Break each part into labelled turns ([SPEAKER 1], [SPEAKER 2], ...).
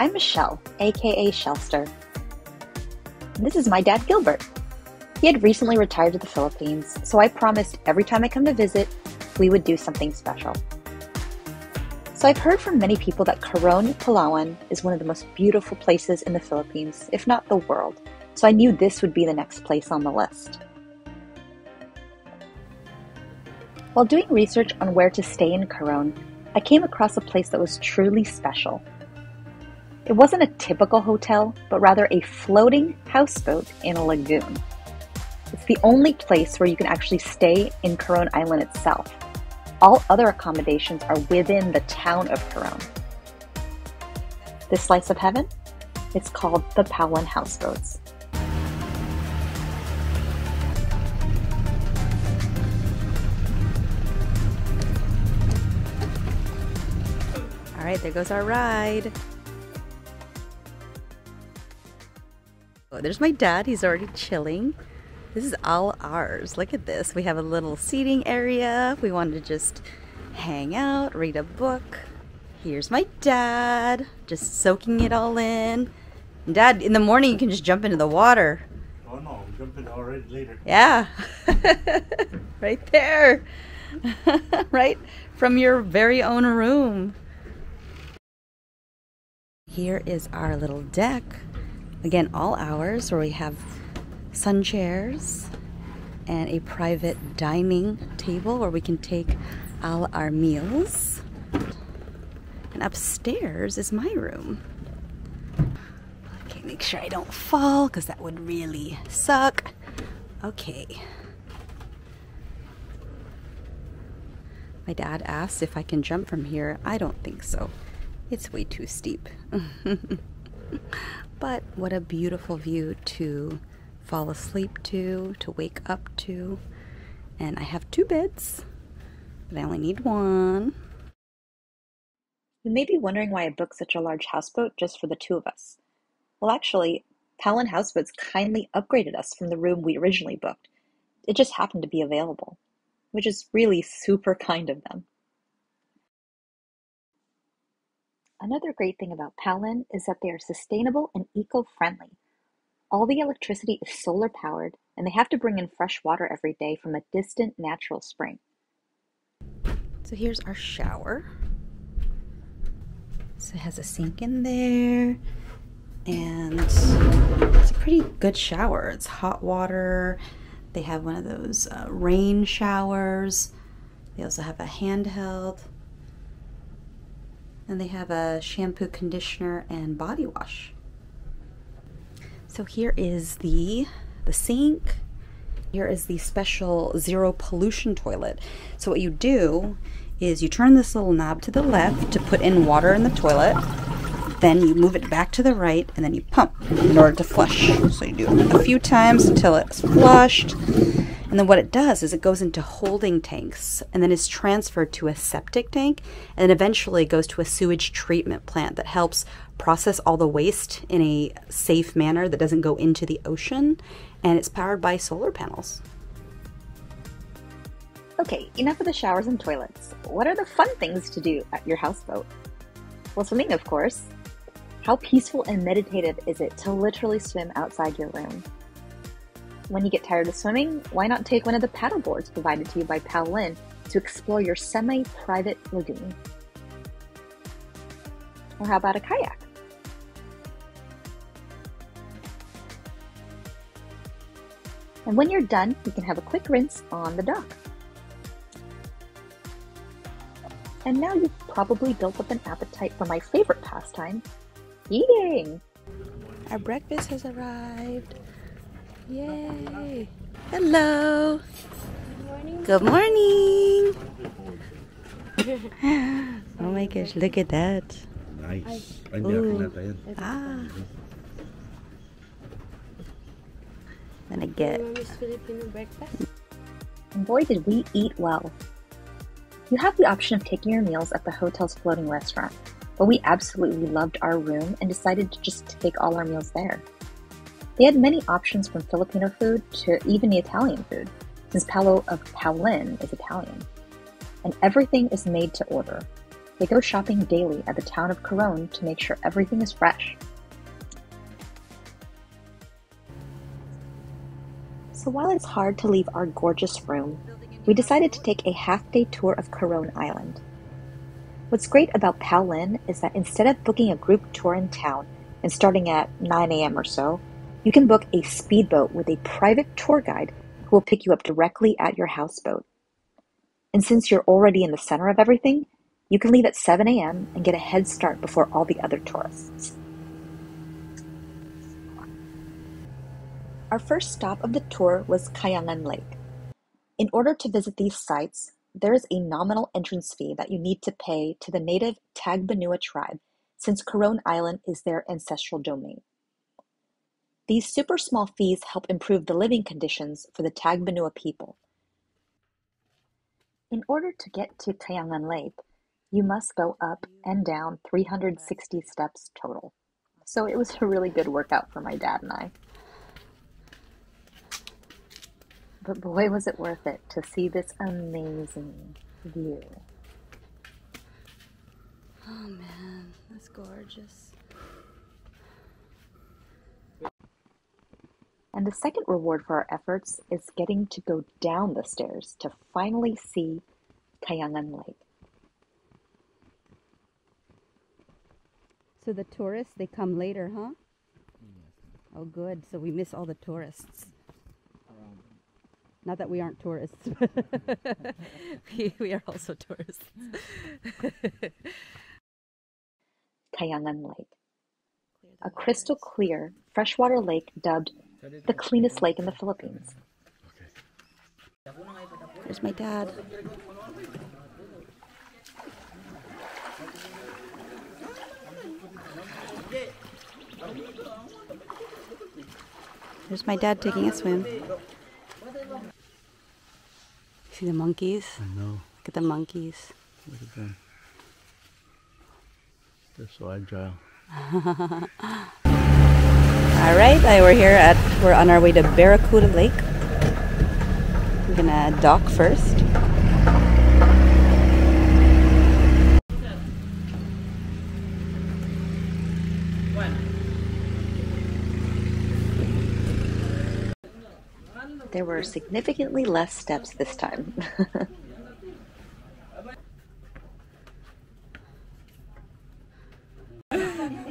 [SPEAKER 1] I'm Michelle, aka Chellster. And this is my dad, Gilbert. He had recently retired to the Philippines, so I promised every time I come to visit, we would do something special. So I've heard from many people that Coron, Palawan is one of the most beautiful places in the Philippines, if not the world. So I knew this would be the next place on the list. While doing research on where to stay in Coron, I came across a place that was truly special. It wasn't a typical hotel, but rather a floating houseboat in a lagoon. It's the only place where you can actually stay in Coron Island itself. All other accommodations are within the town of Coron. This slice of heaven? It's called the Paolyn Houseboats.
[SPEAKER 2] All right, there goes our ride. There's my dad. He's already chilling. This is all ours. Look at this. We have a little seating area. We wanted to just hang out, read a book. Here's my dad, just soaking it all in. Dad, in the morning you can just jump into the water.
[SPEAKER 3] Oh no, I'm jumping already later.
[SPEAKER 2] Yeah. right there. right from your very own room. Here is our little deck. Again, all ours where we have sun chairs and a private dining table where we can take all our meals. And upstairs is my room. Okay, make sure I don't fall because that would really suck. Okay. My dad asked if I can jump from here. I don't think so. It's way too steep. but what a beautiful view to fall asleep to, to wake up to. And I have two beds, but I only need one.
[SPEAKER 1] You may be wondering why I booked such a large houseboat just for the two of us. Well, actually, Paolyn Houseboats kindly upgraded us from the room we originally booked. It just happened to be available, which is really super kind of them. Another great thing about Paolyn is that they are sustainable and eco-friendly. All the electricity is solar powered, and they have to bring in fresh water every day from a distant natural spring.
[SPEAKER 2] So here's our shower. So it has a sink in there, and it's a pretty good shower. It's hot water. They have one of those uh, rain showers. They also have a handheld and they have a shampoo, conditioner, and body wash. So here is the, the sink. Here is the special zero pollution toilet. So what you do is you turn this little knob to the left to put in water in the toilet. Then you move it back to the right and then you pump in order to flush. So you do it a few times until it's flushed. And then what it does is it goes into holding tanks and then is transferred to a septic tank and eventually goes to a sewage treatment plant that helps process all the waste in a safe manner that doesn't go into the ocean. And it's powered by solar panels.
[SPEAKER 1] Okay, enough of the showers and toilets. What are the fun things to do at your houseboat? Well, swimming, of course. How peaceful and meditative is it to literally swim outside your room? When you get tired of swimming, why not take one of the paddle boards provided to you by Paolyn to explore your semi-private lagoon? Or how about a kayak? And when you're done, you can have a quick rinse on the dock. And now you've probably built up an appetite for my favorite pastime, eating!
[SPEAKER 2] Our breakfast has arrived. Yay! Hello. Good morning. Good morning. oh my gosh, look at that.
[SPEAKER 3] Nice. Ay,
[SPEAKER 2] Ooh.
[SPEAKER 3] meron na yan.
[SPEAKER 2] Ah. Gonna get
[SPEAKER 4] Filipino breakfast.
[SPEAKER 1] And boy, did we eat well! You have the option of taking your meals at the hotel's floating restaurant, but we absolutely loved our room and decided to just take all our meals there. They had many options from Filipino food to even the Italian food, since Paolo of Paolyn is Italian. And everything is made to order. They go shopping daily at the town of Coron to make sure everything is fresh. So while it's hard to leave our gorgeous room, we decided to take a half-day tour of Coron Island. What's great about Paolyn is that instead of booking a group tour in town and starting at 9 a.m. or so, you can book a speedboat with a private tour guide who will pick you up directly at your houseboat. And since you're already in the center of everything, you can leave at 7 a.m. and get a head start before all the other tourists. Our first stop of the tour was Kayangan Lake. In order to visit these sites, there is a nominal entrance fee that you need to pay to the native Tagbanua tribe since Coron Island is their ancestral domain. These super small fees help improve the living conditions for the Tagbanua people. In order to get to Kayangan Lake, you must go up and down 360 steps total. So it was a really good workout for my dad and I. But boy, was it worth it to see this amazing view.
[SPEAKER 2] Oh man, that's gorgeous.
[SPEAKER 1] And the second reward for our efforts is getting to go down the stairs to finally see Kayangan Lake.
[SPEAKER 2] So the tourists, they come later, huh? Oh, good. So we miss all the tourists. Not that we aren't tourists. we, we are also tourists.
[SPEAKER 1] Kayangan Lake. A crystal clear freshwater lake dubbed the cleanest lake in the Philippines.
[SPEAKER 2] There's my dad. There's my dad taking a swim. See the monkeys?
[SPEAKER 3] I know.
[SPEAKER 2] Look at the monkeys.
[SPEAKER 3] Look at them. They're so agile.
[SPEAKER 2] All right, we're here at we're on our way to Barracuda Lake. We're gonna dock first.
[SPEAKER 1] There were significantly less steps this time.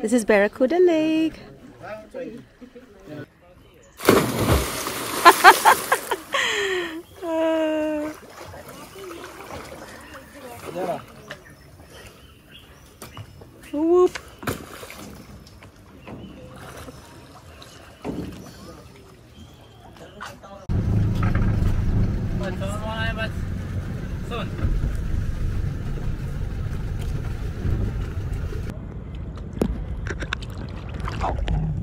[SPEAKER 2] This is Barracuda Lake. Whoop.
[SPEAKER 1] the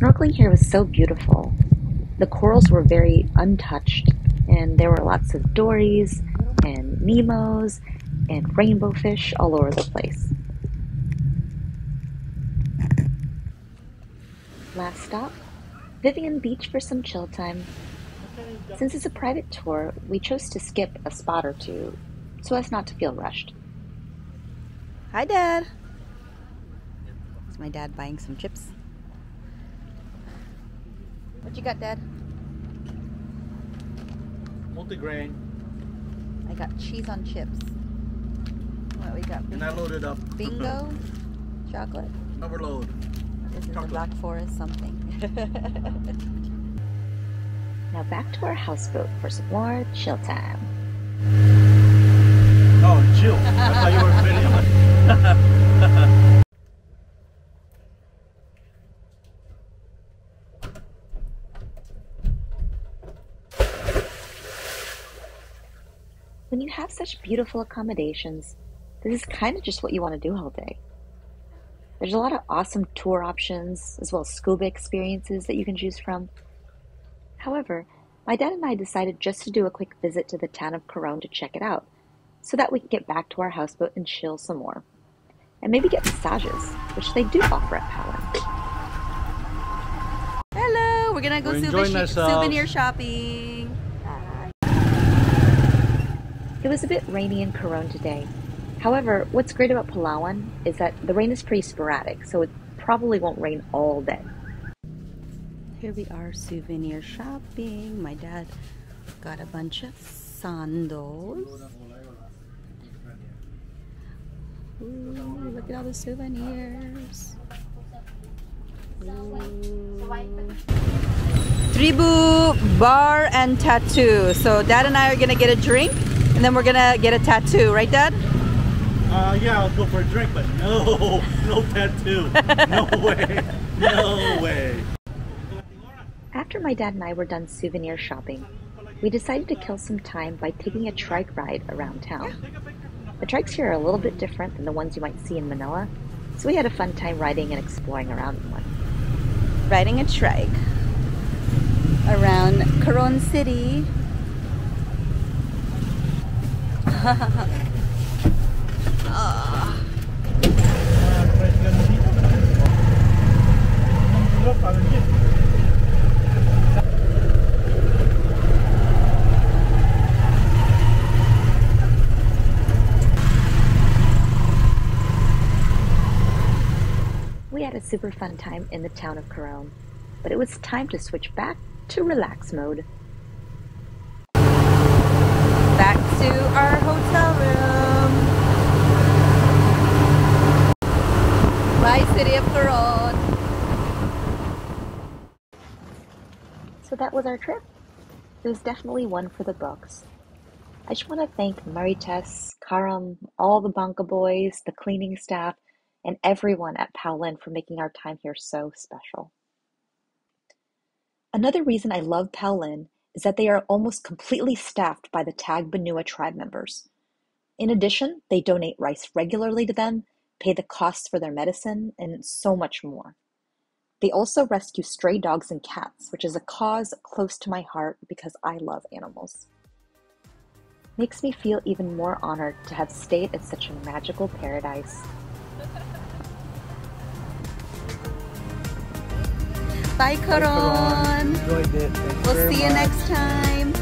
[SPEAKER 1] snorkeling here was so beautiful. The corals were very untouched, and there were lots of dories and Nemos and rainbow fish all over the place. Last stop, Vivian Beach for some chill time. Since it's a private tour, we chose to skip a spot or two so as not to feel rushed.
[SPEAKER 2] Hi, Dad. Is my dad buying some chips? What you got, Dad?
[SPEAKER 3] Multigrain.
[SPEAKER 2] I got cheese on chips. What we got?
[SPEAKER 3] And I loaded up.
[SPEAKER 2] Bingo, chocolate.
[SPEAKER 3] Overload.
[SPEAKER 2] This is the Black Forest something.
[SPEAKER 1] Now back to our houseboat for some more chill time.
[SPEAKER 3] Oh, chill. I thought you were filming.
[SPEAKER 1] When you have such beautiful accommodations, this is kind of just what you want to do all day. There's a lot of awesome tour options as well as scuba experiences that you can choose from. However, my dad and I decided just to do a quick visit to the town of Coron to check it out, so that we could get back to our houseboat and chill some more. And maybe get massages, which they do offer at Paolyn.
[SPEAKER 2] Hello, we're gonna go
[SPEAKER 3] We're
[SPEAKER 2] souvenir, souvenir shopping.
[SPEAKER 1] It was a bit rainy in Coron today. However, what's great about Palawan is that the rain is pretty sporadic, so it probably won't rain all day.
[SPEAKER 2] Here we are souvenir shopping. My dad got a bunch of sandals. Ooh, look at all the souvenirs. Ooh. Tribu bar and tattoo. So dad and I are gonna get a drink and then we're gonna get a tattoo, right dad?
[SPEAKER 3] Uh, yeah, I'll go for a drink, but no, no tattoo. No way. No way.
[SPEAKER 1] After my dad and I were done souvenir shopping, we decided to kill some time by taking a trike ride around town. The trikes here are a little bit different than the ones you might see in Manila, so we had a fun time riding and exploring around in one.
[SPEAKER 2] Riding a trike around Coron City.
[SPEAKER 1] We had a super fun time in the town of Coron, but it was time to switch back to relax mode.
[SPEAKER 2] Back to our hotel room. Bye, City of Coron.
[SPEAKER 1] So that was our trip. It was definitely one for the books. I just want to thank Marites, Karam, all the Banca boys, the cleaning staff, and everyone at Paolyn for making our time here so special. Another reason I love Paolyn is that they are almost completely staffed by the Tagbanua tribe members. In addition, they donate rice regularly to them, pay the costs for their medicine, and so much more. They also rescue stray dogs and cats, which is a cause close to my heart because I love animals. Makes me feel even more honored to have stayed at such a magical paradise.
[SPEAKER 2] Bye, Coron.
[SPEAKER 3] Enjoyed
[SPEAKER 2] We'll see you
[SPEAKER 3] much.
[SPEAKER 2] next time.